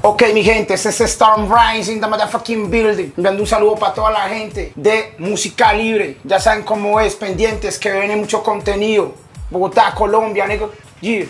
Ok, mi gente, este es Storm Rising, the motherfucking building. Enviando un saludo para toda la gente de Música Libre. Ya saben cómo es, pendientes, que viene mucho contenido. Bogotá, Colombia, negro. Yeah.